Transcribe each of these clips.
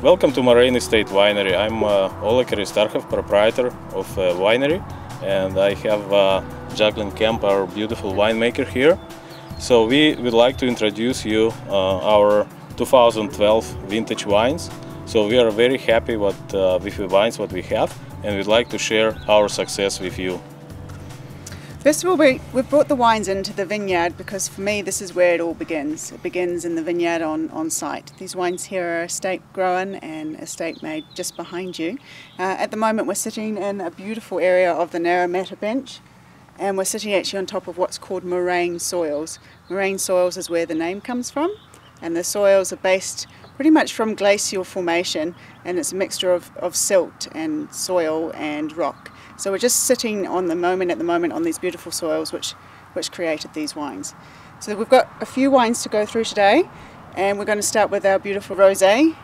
Welcome to Moraine Estate Winery. I'm uh, Oleg Aristarkhov, proprietor of a winery, and I have uh, Jacqueline Kemp, our beautiful winemaker here. So we would like to introduce you uh, our 2012 vintage wines. So we are very happy what, uh, with the wines what we have, and we'd like to share our success with you. First of all, we, we've brought the wines into the vineyard because for me this is where it all begins. It begins in the vineyard on, on site. These wines here are estate grown and estate made just behind you. Uh, at the moment we're sitting in a beautiful area of the Naramata Bench and we're sitting actually on top of what's called moraine soils. Moraine soils is where the name comes from and the soils are based pretty much from glacial formation and it's a mixture of, of silt and soil and rock. So we're just sitting on the moment at the moment on these beautiful soils which, which created these wines. So we've got a few wines to go through today and we're going to start with our beautiful rosé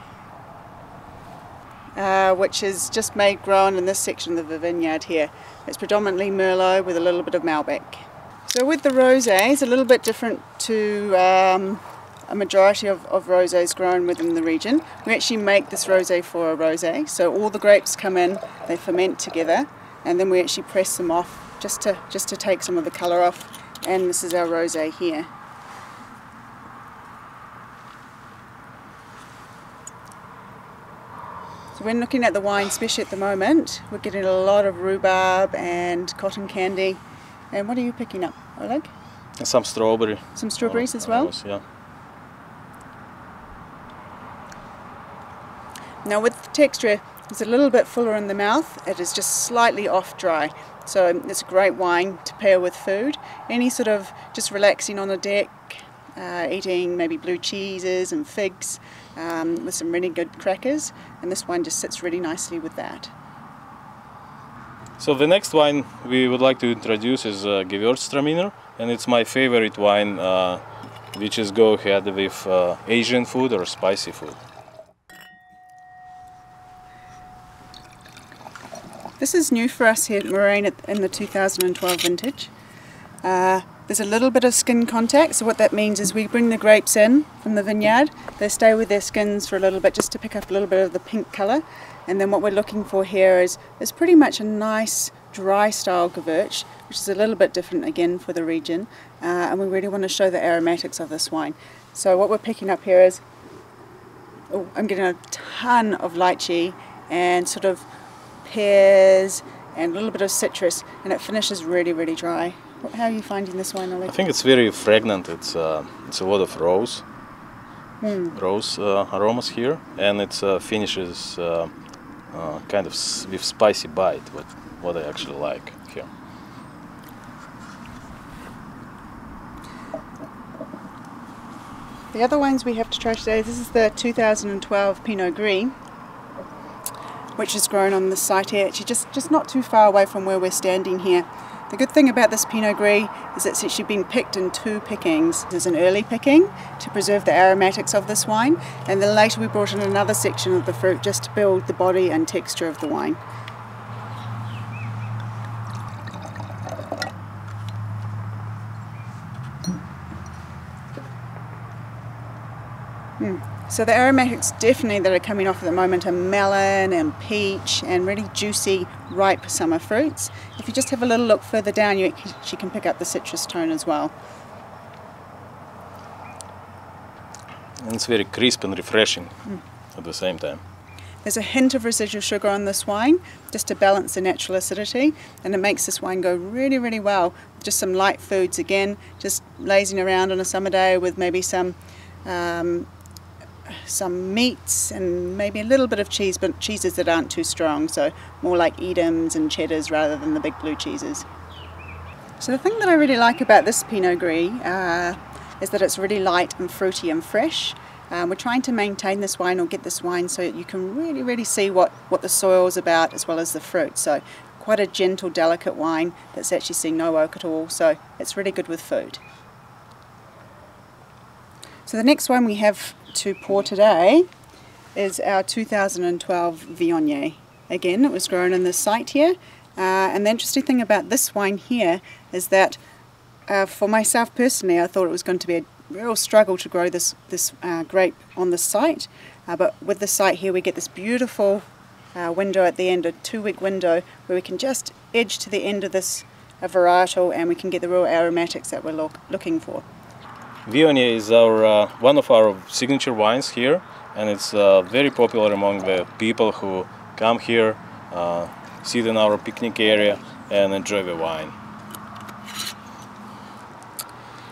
uh, which is just made grown in this section of the vineyard here. It's predominantly Merlot with a little bit of Malbec. So with the rosé, it's a little bit different to um, a majority of, of rosés grown within the region. We actually make this rosé for a rosé. So all the grapes come in, they ferment together and then we actually press them off just to just to take some of the colour off and this is our rosé here. So when looking at the wine, especially at the moment, we're getting a lot of rhubarb and cotton candy. And what are you picking up, Oleg? Some strawberry. Some strawberries oh, as well? yeah. Now with the texture, it's a little bit fuller in the mouth. It is just slightly off dry. So it's a great wine to pair with food. Any sort of just relaxing on the deck, uh, eating maybe blue cheeses and figs um, with some really good crackers. And this wine just sits really nicely with that. So the next wine we would like to introduce is uh, Gewürztraminer and it's my favorite wine uh, which is go ahead with uh, Asian food or spicy food. This is new for us here at Moraine in the 2012 vintage. Uh, there's a little bit of skin contact, so what that means is we bring the grapes in from the vineyard, they stay with their skins for a little bit just to pick up a little bit of the pink colour, and then what we're looking for here is, is pretty much a nice dry style Gewurz, which is a little bit different again for the region, uh, and we really want to show the aromatics of this wine. So what we're picking up here is, oh, I'm getting a ton of lychee and sort of pears and a little bit of citrus and it finishes really really dry. How are you finding this wine, Oleg? I think it's very fragrant. It's uh, it's a lot of rose, mm. rose uh, aromas here, and it uh, finishes uh, uh, kind of with spicy bite. What what I actually like here. The other wines we have to try today. This is the 2012 Pinot Gris which is grown on the site here, actually just, just not too far away from where we're standing here. The good thing about this Pinot Gris is it's actually been picked in two pickings. There's an early picking to preserve the aromatics of this wine, and then later we brought in another section of the fruit just to build the body and texture of the wine. Mm. So the aromatics definitely that are coming off at the moment are melon and peach and really juicy, ripe summer fruits. If you just have a little look further down, you actually can pick up the citrus tone as well. And it's very crisp and refreshing mm. at the same time. There's a hint of residual sugar on this wine just to balance the natural acidity and it makes this wine go really really well. Just some light foods again, just lazing around on a summer day with maybe some um, some meats and maybe a little bit of cheese, but cheeses that aren't too strong, so more like Edams and cheddars rather than the big blue cheeses. So the thing that I really like about this Pinot Gris uh, is that it's really light and fruity and fresh. Um, we're trying to maintain this wine or get this wine so you can really, really see what, what the soil is about as well as the fruit. So quite a gentle, delicate wine that's actually seeing no oak at all, so it's really good with food. So the next one we have to pour today is our 2012 Viognier. Again, it was grown in this site here. Uh, and the interesting thing about this wine here is that uh, for myself personally, I thought it was going to be a real struggle to grow this, this uh, grape on the site. Uh, but with the site here we get this beautiful uh, window at the end, a two week window where we can just edge to the end of this uh, varietal and we can get the real aromatics that we're look, looking for. Viognier is our uh, one of our signature wines here and it's uh, very popular among the people who come here, uh, sit in our picnic area and enjoy the wine.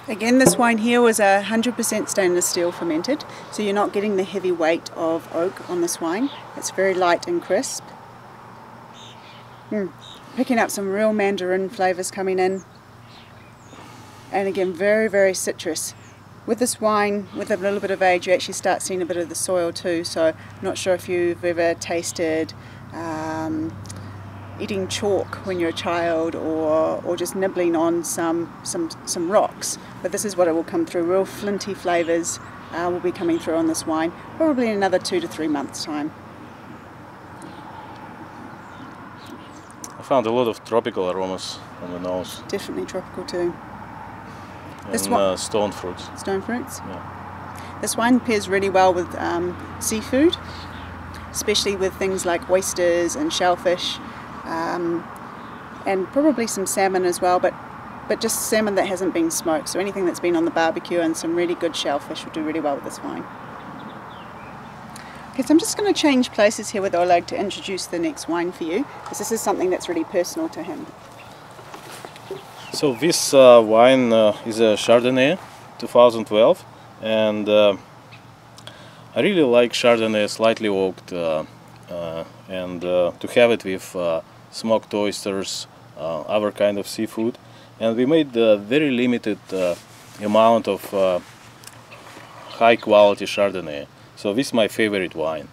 Again, this wine here was a 100% stainless steel fermented, so you're not getting the heavy weight of oak on this wine. It's very light and crisp. Mm. Picking up some real mandarin flavours coming in. And again, very, very citrus. With this wine, with a little bit of age, you actually start seeing a bit of the soil too, so I'm not sure if you've ever tasted um, eating chalk when you're a child or, or just nibbling on some, some, some rocks. But this is what it will come through. Real flinty flavours uh, will be coming through on this wine, probably in another two to three months' time. I found a lot of tropical aromas on the nose. Definitely tropical too. And this uh, stone fruits. Stone fruits? Yeah. This wine pairs really well with um, seafood, especially with things like oysters and shellfish um, and probably some salmon as well, but but just salmon that hasn't been smoked. So anything that's been on the barbecue and some really good shellfish will do really well with this wine. Okay, so I'm just going to change places here with Oleg to introduce the next wine for you, because this is something that's really personal to him. So this uh, wine uh, is a Chardonnay 2012, and uh, I really like Chardonnay slightly oaked, uh, uh, and uh, to have it with smoked oysters, other kind of seafood. And we made a very limited amount of high quality Chardonnay. So this is my favorite wine.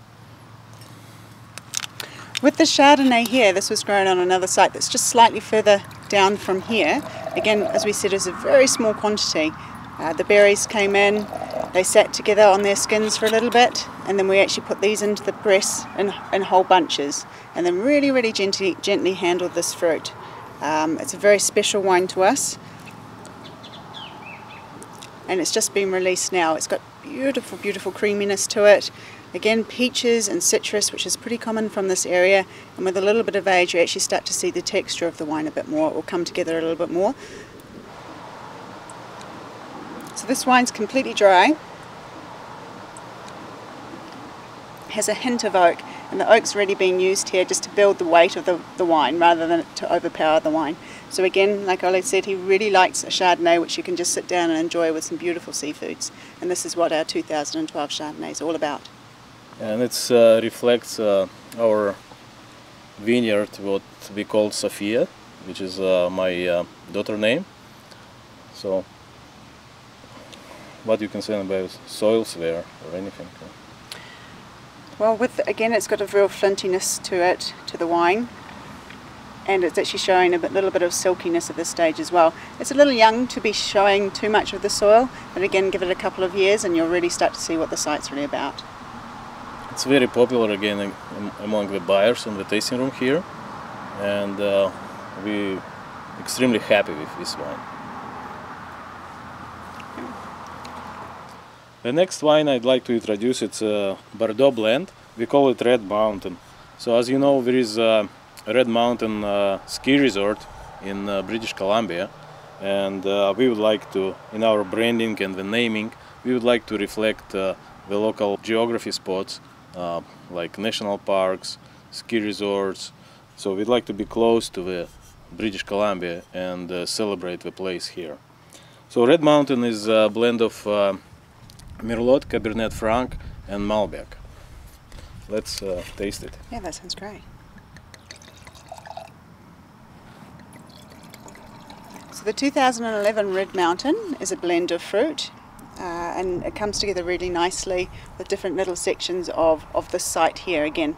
With the Chardonnay here, this was grown on another site that's just slightly further down from here. Again, as we said, it's a very small quantity. Uh, the berries came in, they sat together on their skins for a little bit, and then we actually put these into the press in, in whole bunches, and then really, really gently, gently handled this fruit. Um, it's a very special wine to us, and it's just been released now. It's got beautiful, beautiful creaminess to it. Again, peaches and citrus, which is pretty common from this area, and with a little bit of age, you actually start to see the texture of the wine a bit more. It will come together a little bit more. So this wine's completely dry. Has a hint of oak, and the oak's really being used here just to build the weight of the, the wine rather than to overpower the wine. So again, like Oleg said, he really likes a Chardonnay which you can just sit down and enjoy with some beautiful seafoods. And this is what our 2012 Chardonnay is all about. And it uh, reflects uh, our vineyard, what we call Sophia, which is uh, my uh, daughter name. So what you can say about soils there or anything? Well, with again, it's got a real flintiness to it, to the wine, and it's actually showing a bit, little bit of silkiness at this stage as well. It's a little young to be showing too much of the soil, but again, give it a couple of years and you'll really start to see what the site's really about. It's very popular again among the buyers in the tasting room here, and uh, we're extremely happy with this wine. The next wine I'd like to introduce it's a Bordeaux blend. We call it Red Mountain. So as you know there is a Red Mountain uh, ski resort in uh, British Columbia and uh, we would like to, in our branding and the naming, we would like to reflect uh, the local geography spots uh, like national parks, ski resorts. So we'd like to be close to the British Columbia and uh, celebrate the place here. So Red Mountain is a blend of Merlot, Cabernet Franc, and Malbec. Let's uh, taste it. Yeah, that sounds great. So the 2011 Red Mountain is a blend of fruit uh, and it comes together really nicely with different little sections of, of the site here again.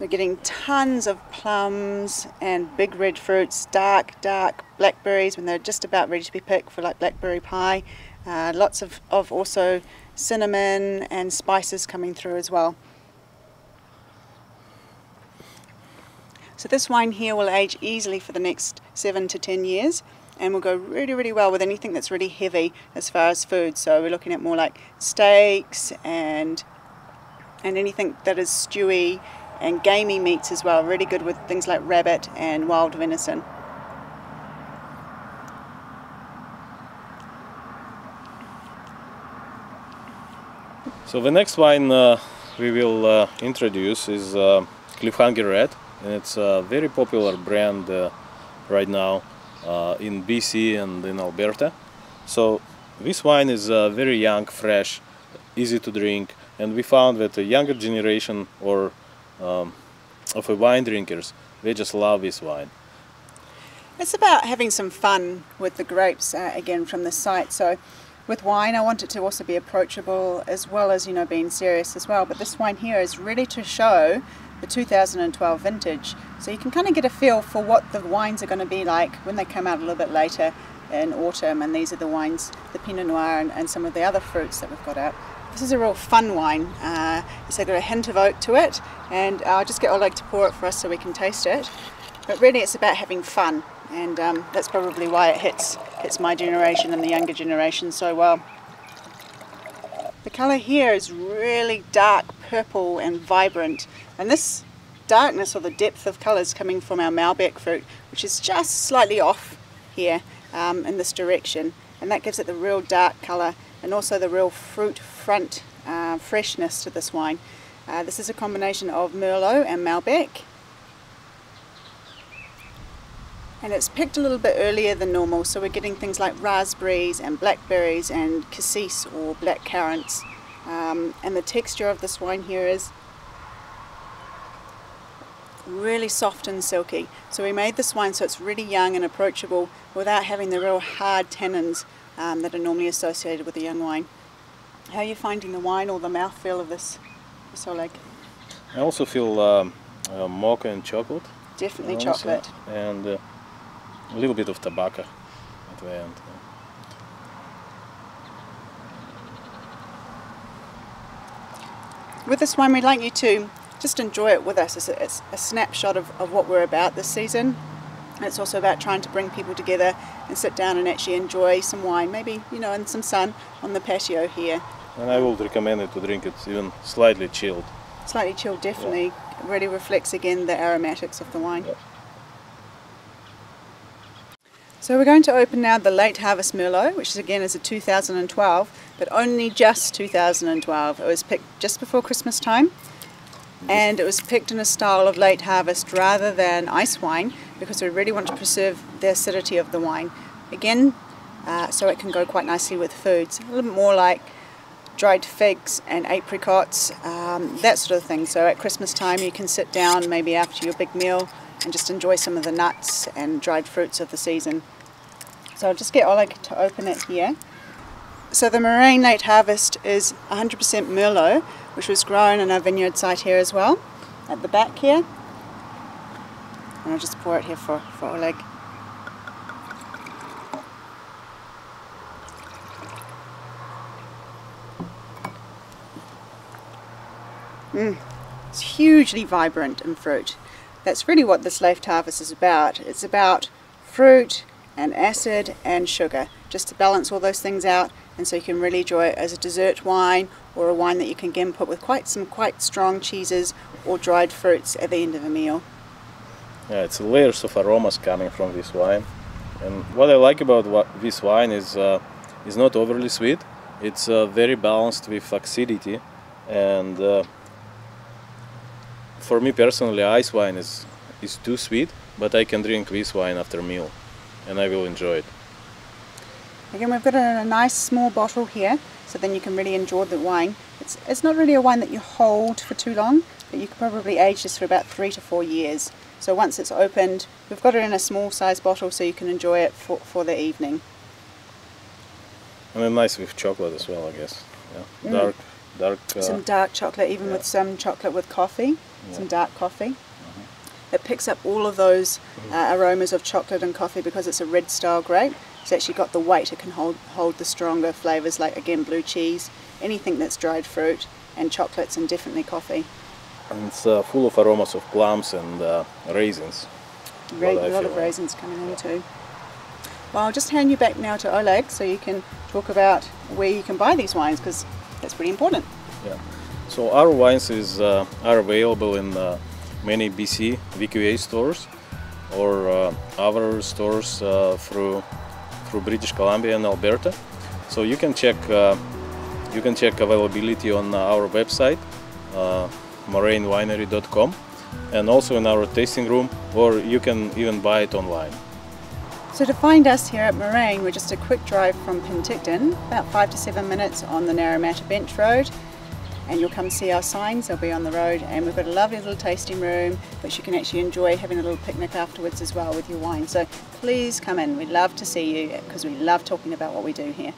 We're getting tons of plums and big red fruits, dark, dark blackberries when they're just about ready to be picked for like blackberry pie. Uh, lots of, of also cinnamon and spices coming through as well. So this wine here will age easily for the next seven to ten years and will go really really well with anything that's really heavy as far as food. So we're looking at more like steaks and and anything that is stewy and gamey meats as well. Really good with things like rabbit and wild venison. So the next wine uh, we will uh, introduce is uh, Cliffhanger Red and it's a very popular brand uh, right now in BC and in Alberta. So this wine is uh, very young, fresh, easy to drink and we found that the younger generation or um, of wine drinkers they just love this wine. It's about having some fun with the grapes uh, again from the site. So with wine I want it to also be approachable as well as you know being serious as well. But this wine here is ready to show the 2012 vintage. So you can kind of get a feel for what the wines are going to be like when they come out a little bit later in autumn and these are the wines, the Pinot Noir and, and some of the other fruits that we've got out. This is a real fun wine. Uh, it's got a hint of oak to it and I'll just get Oleg to pour it for us so we can taste it. But really it's about having fun and um, that's probably why it hits, hits my generation and the younger generation so well. The colour here is really dark purple and vibrant and this darkness or the depth of colours coming from our Malbec fruit which is just slightly off here um, in this direction. And that gives it the real dark colour and also the real fruit front uh, freshness to this wine. Uh, this is a combination of Merlot and Malbec. And it's picked a little bit earlier than normal so we're getting things like raspberries and blackberries and cassis or black currants. Um, and the texture of this wine here is really soft and silky so we made this wine so it's really young and approachable without having the real hard tannins um, that are normally associated with a young wine. How are you finding the wine or the mouthfeel of this, this Oleg? I also feel um, uh, mocha and chocolate. Definitely chocolate. And uh, a little bit of tobacco at the end. With this wine we'd like you to just enjoy it with us. It's a, it's a snapshot of, of what we're about this season. It's also about trying to bring people together and sit down and actually enjoy some wine, maybe, you know, and some sun on the patio here. And I would recommend it to drink it even slightly chilled. Slightly chilled definitely yeah. really reflects again the aromatics of the wine. Yeah. So we're going to open now the Late Harvest Merlot, which is again is a 2012, but only just 2012. It was picked just before Christmas time, and it was picked in a style of late harvest rather than ice wine because we really want to preserve the acidity of the wine. Again, uh, so it can go quite nicely with foods. A little bit more like dried figs and apricots, um, that sort of thing. So at Christmas time you can sit down maybe after your big meal and just enjoy some of the nuts and dried fruits of the season. So I'll just get Oleg to open it here. So the Moraine Late Harvest is 100% Merlot, which was grown in our vineyard site here as well, at the back here. And I'll just pour it here for, for Oleg. Mm, it's hugely vibrant in fruit that's really what this late harvest is about. It's about fruit and acid and sugar, just to balance all those things out and so you can really enjoy it as a dessert wine or a wine that you can again put with quite some quite strong cheeses or dried fruits at the end of a meal. Yeah, it's layers of aromas coming from this wine. And what I like about this wine is uh, is not overly sweet. It's uh, very balanced with acidity and uh, for me personally, ice wine is, is too sweet, but I can drink this wine after meal and I will enjoy it. Again, we've got a, a nice small bottle here, so then you can really enjoy the wine. It's, it's not really a wine that you hold for too long, but you could probably age this for about three to four years. So once it's opened, we've got it in a small size bottle so you can enjoy it for, for the evening. And then nice with chocolate as well, I guess. Yeah. Mm. Dark, dark. Uh, some dark chocolate, even yeah. with some chocolate with coffee yeah. some dark coffee. Mm-hmm. It picks up all of those mm-hmm. uh, aromas of chocolate and coffee because it's a red style grape. It's actually got the weight, it can hold, hold the stronger flavours like again blue cheese, anything that's dried fruit and chocolates and definitely coffee. And it's uh, full of aromas of plums and uh, raisins. Ra a lot of raisins coming in too. Well, I'll just hand you back now to Oleg so you can talk about where you can buy these wines because that's pretty important. Yeah. So our wines is uh, are available in uh, many BC VQA stores or uh, other stores uh, through through British Columbia and Alberta. So you can check uh, you can check availability on our website uh, morainewinery.com and also in our tasting room or you can even buy it online. So to find us here at Moraine, we're just a quick drive from Penticton, about five to seven minutes on the Naramata Bench Road. And you'll come see our signs, they'll be on the road. And we've got a lovely little tasting room, which you can actually enjoy having a little picnic afterwards as well with your wine. So please come in, we'd love to see you because we love talking about what we do here.